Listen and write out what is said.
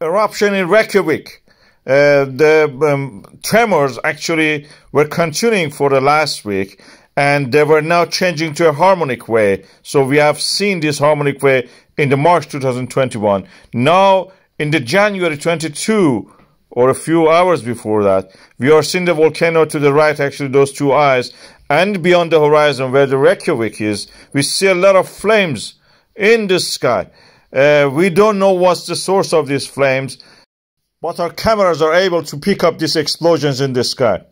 eruption in Reykjavik. Uh, the um, tremors actually were continuing for the last week and they were now changing to a harmonic way. So we have seen this harmonic way in the March 2021. Now in the January 22 or a few hours before that, we are seeing the volcano to the right, actually those two eyes, and beyond the horizon where the Reykjavik is, we see a lot of flames in the sky. Uh, we don't know what's the source of these flames, but our cameras are able to pick up these explosions in the sky.